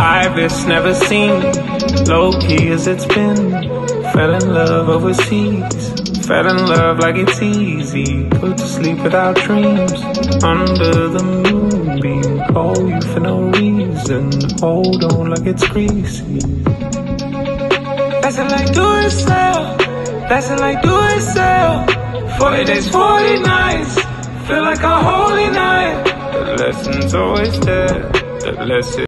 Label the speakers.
Speaker 1: iris never seen, low key as it's been. Fell in love overseas, fell in love like it's easy. Put to sleep without dreams, under the moonbeam. Call you for no reason, hold on like it's greasy. Dancing like do it sell, dancing like do it sell. 40 days, 40 nights, feel like a holy night. The lesson's always there, the lesson.